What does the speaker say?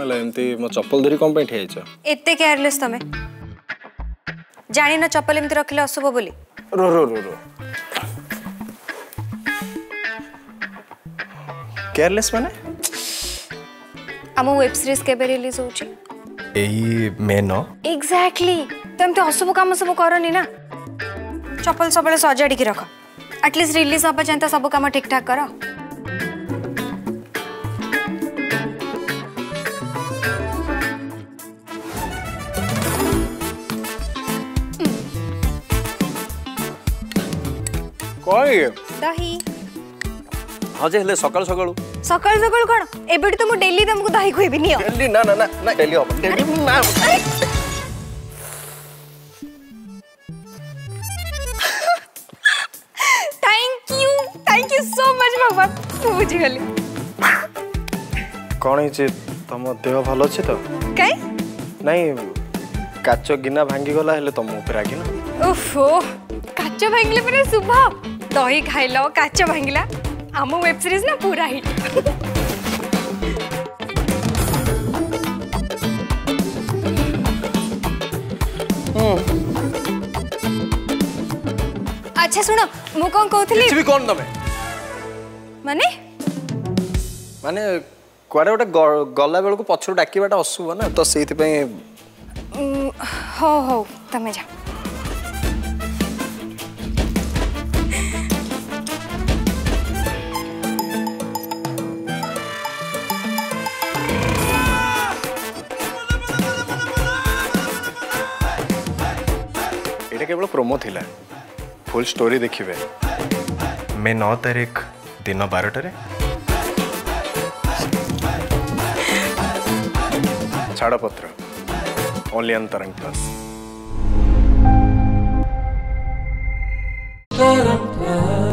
ହେଲା ଏମିତି ମୋ ଚପଲ ଧରି କ'ଣ ପାଇଁ ଠିଆ ହେଇଛ ଏତେ କେୟାରଲେସ୍ ତମେ ଜାଣିନ ଚପଲ ଏମିତି ରଖିଲେ ଅଶୁଭ ବୋଲି ରୋ ରୋ ରୋ ରୋ କେୟାରଲେସ୍ ମାନେ ଆମ ୱେବ୍ ସିରିଜ କେବେ ରିଲିଜ ହଉଛି ଏଇ ମେ ନ ଏକ୍ଜାକ୍ଟଲି ତ ଏମିତି ଅଶୁଭ କାମ ସବୁ କରନି ନା ଚପଲ ସବୁବେଳେ ସଜାଡ଼ିକି ରଖ ଆଟଲିଷ୍ଟ ରିଲିଜ ହବା ଯାଏଁ ତ ସବୁ କାମ ଠିକ୍ ଠାକ୍ କର কোন ইয়ে দহি ହଁ ଯେ ହେଲେ ସକାଳୁ ସକାଳୁ ସକାଳୁ ସକାଳୁ କ'ଣ ଏବେଠୁ ତ ମୁଁ ଡେଲି ତମକୁ ଦହି ଖୁଇବି ନିଅ ଡେଲି ନା ନା ନା ଡେଲି ହବ ଡେଲି ନା thank you thank you so much ଭଗବାନ ମୁଁ ବୁଝିଗଲି କ'ଣ ହେଇଛି ତମ ଦେହ ଭଲ ଅଛି ତ କାଇଁ ନାଇଁ କାଚ ଗିନା ଭାଙ୍ଗିଗଲା ହେଲେ ତମ ଉପରେ ରାଗିନା ଓହୋ କାଚ ଭାଙ୍ଗିଲେ ପରେ ଶୁଭ दही खाइल काच भांगला आम वेब सीरीज ना पूरा हिट अच्छा सुनो मु कौन कहली भी कौन तमे माने माने କୁଆଡ଼େ ଗୋଟେ ଗଲା ବେଳକୁ ପଛରୁ ଡାକିବାଟା ଅଶୁଭ ନା ତ ସେଇଥିପାଇଁ ହଉ ହଉ ତମେ ଯା केवल प्रोमो थिला फुल स्टोरी देखिबे मे 9 तारीख दिन 12 टारे ছাড়পত্র only on Tarang plus Tarang plus